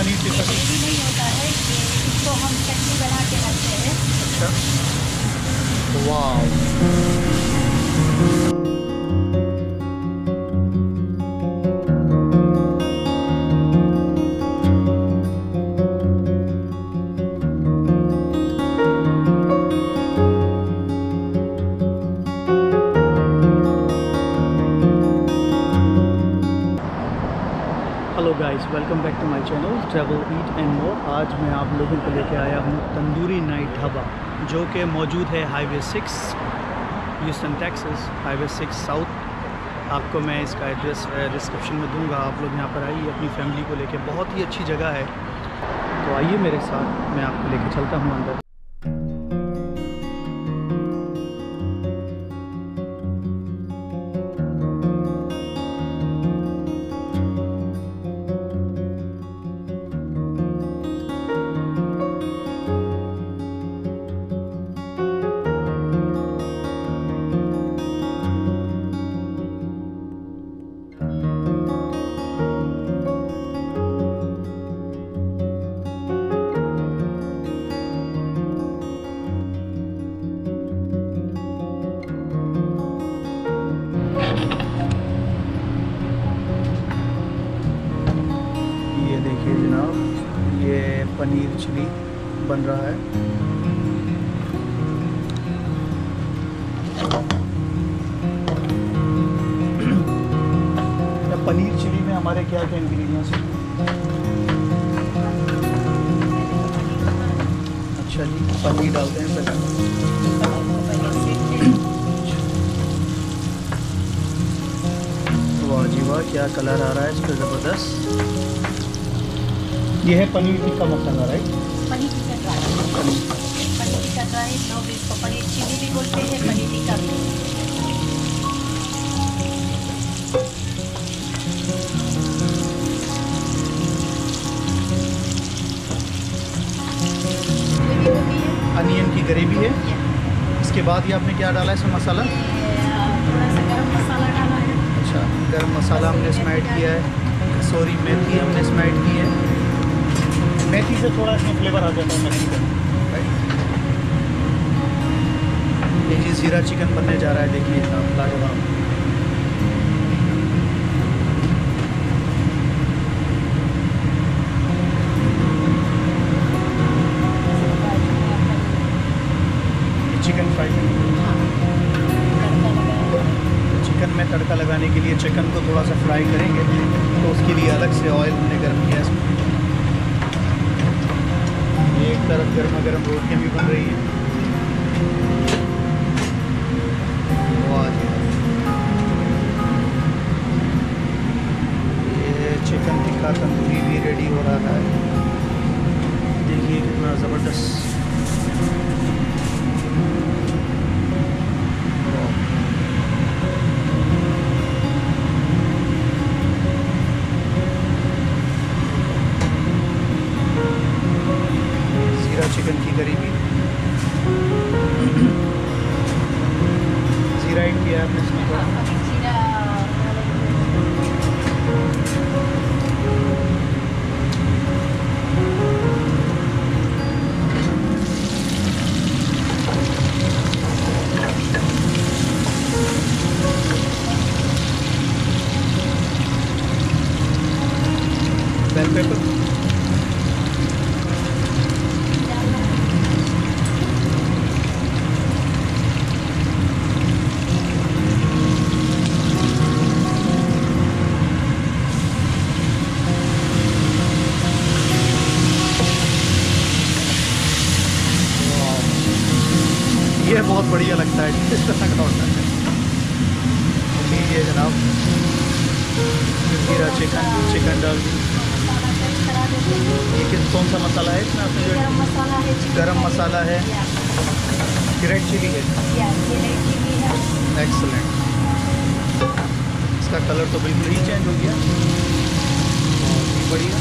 पनीर टिक्का सब्ज़ी नहीं होता है इसको हम चटनी बना के रखते हैं। अच्छा। वाह कि मौजूद है highway six Houston Texas highway six south. आपको मैं इसका एड्रेस डिस्क्रिप्शन में दूँगा। आप लोग यहाँ पर आइए, अपनी फैमिली को लेके। बहुत ही अच्छी जगह है। तो आइए मेरे साथ, मैं आपको लेके चलता हूँ अंदर। बन रहा है। पनीर चिली में हमारे क्या क्या इंग्रेडिएंट्स हैं? अच्छा जी, पनीर डालते हैं पहले। वाह क्या कलर आ रहा है इसका ज़बरदस्त। ये है पनीर टिक्का मसाला राइट टिक्का ड्राई लोग इसको पनीर चिली भी बोलते हैं पनीर टिक्का भी है अनियन की ग्रेवी है। इसके बाद ये आपने क्या डाला है इसमें मसाला? थोड़ा सा गरम मसाला डाला है। अच्छा गरम मसाला हमने इसमें ऐड किया है। सॉरी मेथी हमने इसमें ऐड की है। मेथी से थोड़ा इसमें फ्लेवर आ जाता है मेथी का। जी ज़ीरा चिकन बनने जा रहा है, देखिए आप लाजवाब। Chicken fry. चिकन में तड़का लगाने के लिए चिकन को थोड़ा सा फ्राई करेंगे तो उसके लिए अलग से ऑयल हमने गर्म किया एक तरफ़ गर्मा गर्म रोटियाँ भी बन रही हैं। ये बहुत बढ़िया लगता है इस तरह का होता है। लीजिए जनाब जीरा चिकन चिकन डाल। हैं ये किस कौन सा मसाला है इसमें आपने गरम मसाला है गरम मसाला है। रेड चिली है? है। एक्सलेंट इसका कलर तो बिल्कुल ही चेंज हो गया। बहुत ही बढ़िया।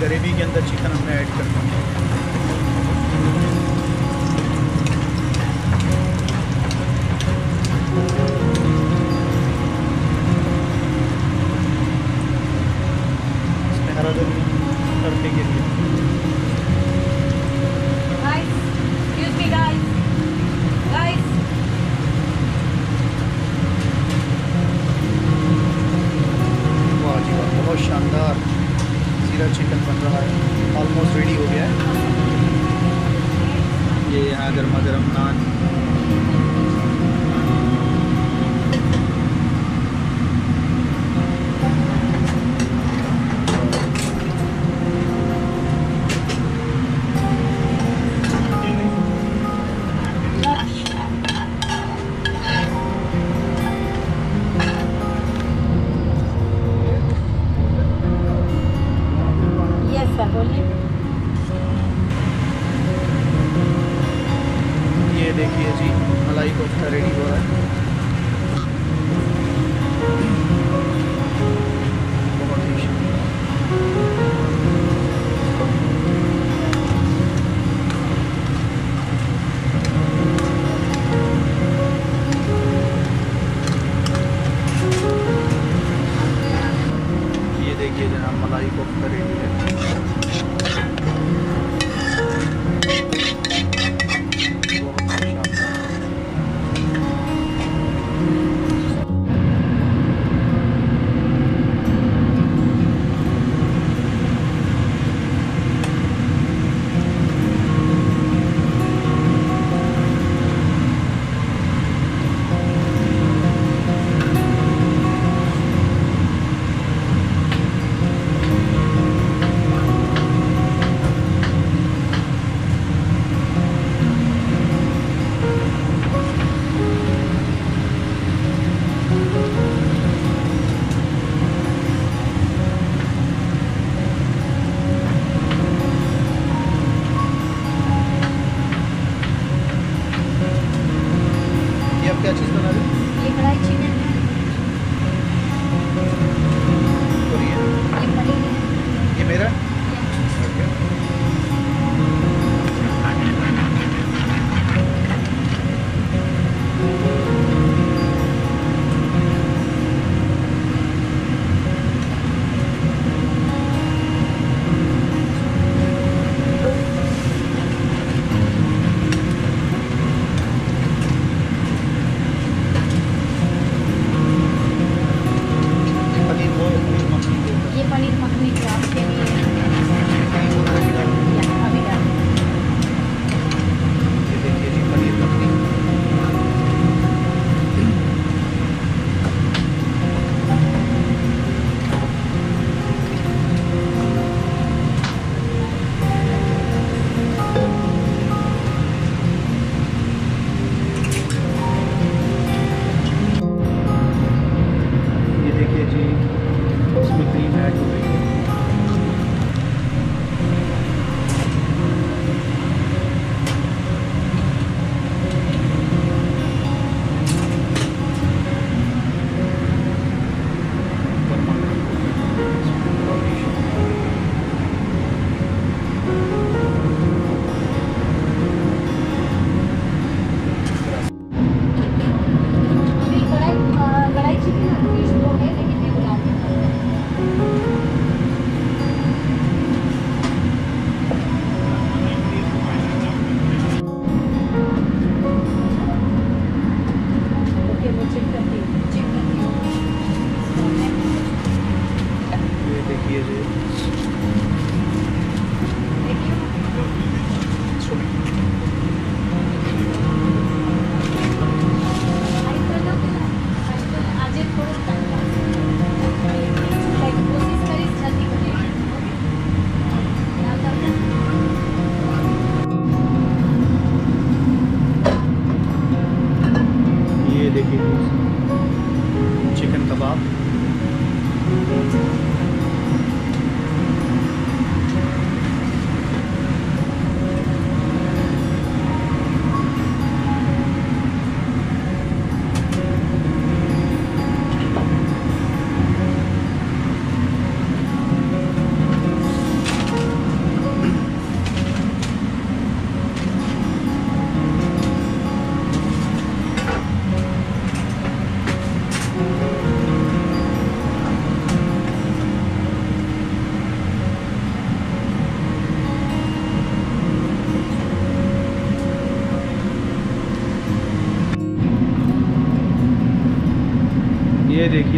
ग्रेवी के अंदर चिकन हमने ऐड कर दिया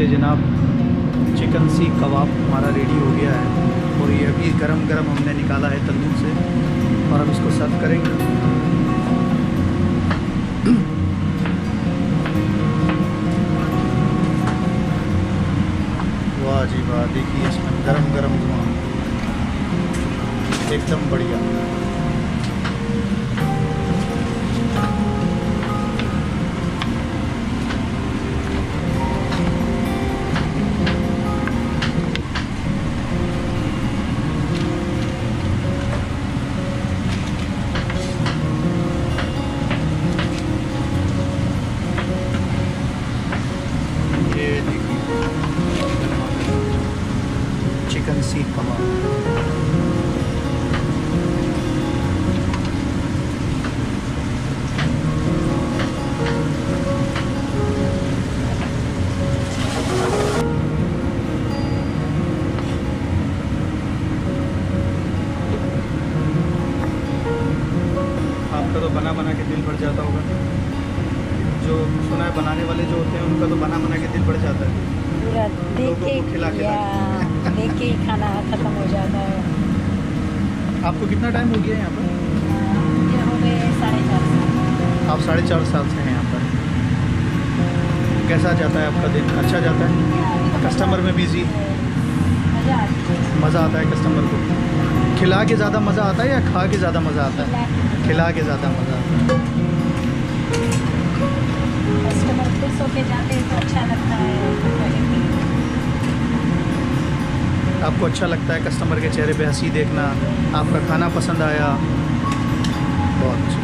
देखिए जनाब। चिकन सीख कबाब हमारा रेडी हो गया है। और ये अभी गरम गरम हमने निकाला है तंदूर से। और हम इसको सर्व करेंगे। वाह जी वाह, देखिए इसमें गरम गरम धुआँ एकदम बढ़िया। चिकन सीख कबाब आपको कितना टाइम हो गया है यहाँ पर? हो आप साढ़े चार साल से हैं यहाँ पर। कैसा जाता है आपका दिन? अच्छा जाता है? कस्टमर में बिज़ी मज़ा मज़ा आता है कस्टमर को? खिला के ज़्यादा मज़ा आता है या खा के ज़्यादा मज़ा आता है? खिला के ज़्यादा मज़ा आता है। कस्टमर खुश होके जाते हैं तो अच्छा लगता है। आपको अच्छा लगता है कस्टमर के चेहरे पे हँसी देखना, आपका खाना पसंद आया, बहुत अच्छा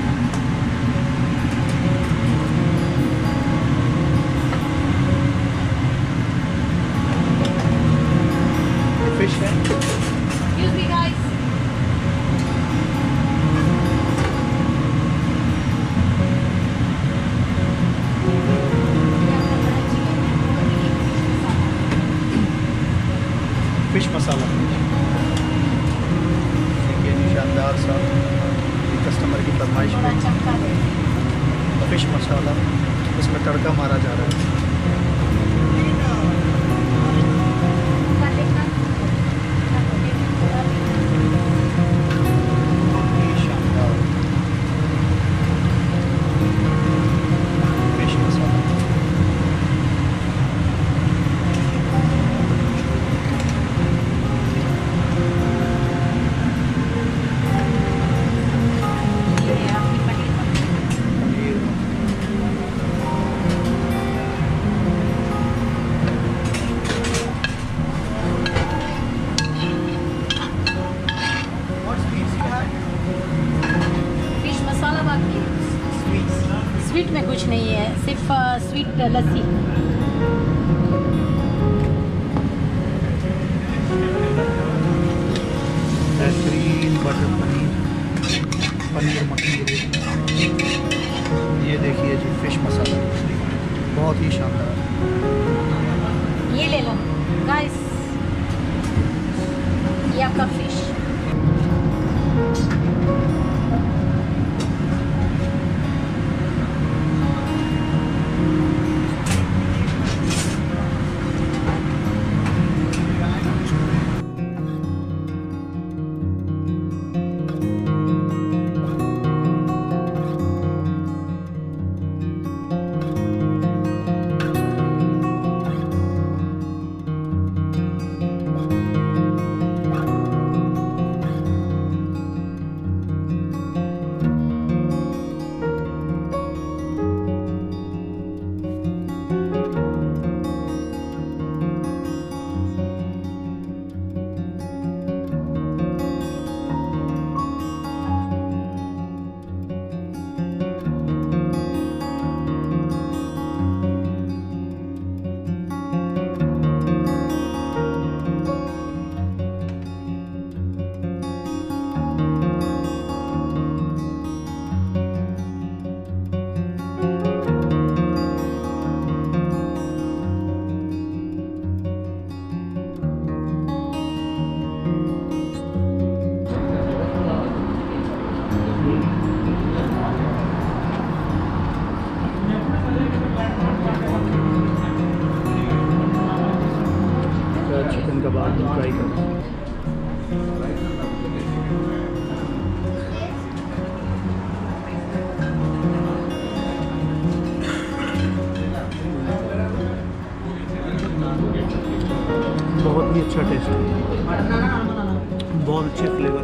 मसाला बाकी स्वीट में कुछ नहीं है सिर्फ़ स्वीट लस्सी। बेहतरीन बटर पनीर पनीर मक्खनी ये देखिए जी फ़िश मसाला बहुत ही शानदार। ये ले लो। गाइस ये आपका फ़िश चिकन कबाब ट्राई बहुत ही अच्छा टेस्ट है। बहुत अच्छे फ्लेवर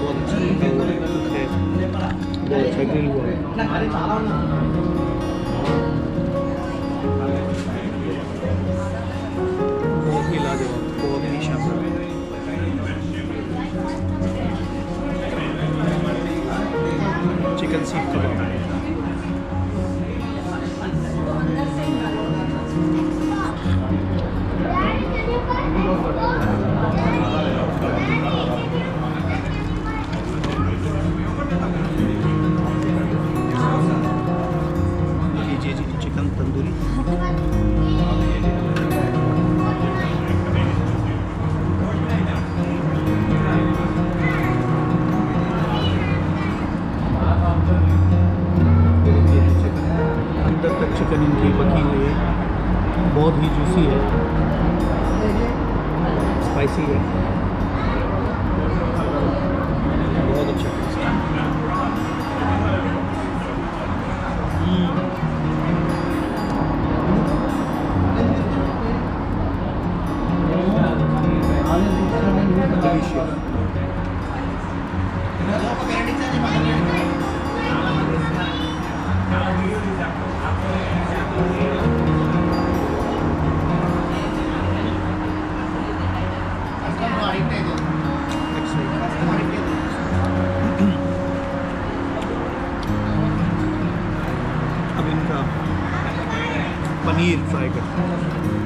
बहुत अच्छा है। बहुत अच्छा ग्रिल हुआ है। चिकन सीख कबाब जी चिकन इनकी पकी हुई है। बहुत ही जूसी है। स्पाइसी है। अब इनका पनीर फ्राई करते हैं।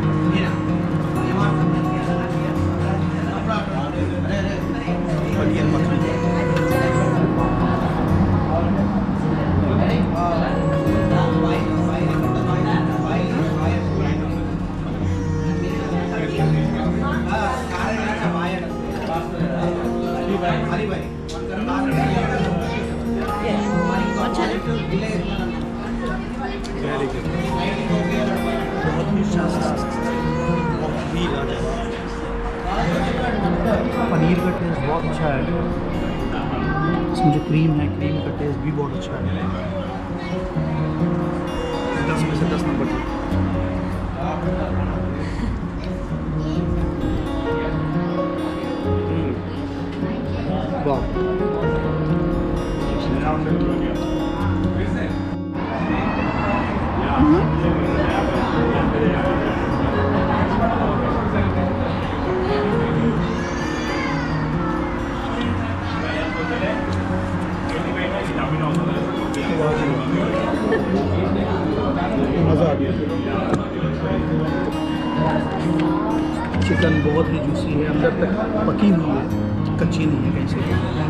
लाजवाब पनीर का टेस्ट बहुत अच्छा है। इसमें जो क्रीम है क्रीम का टेस्ट भी बहुत अच्छा है। दस में से दस नंबर। वाह। है कच्ची नहीं है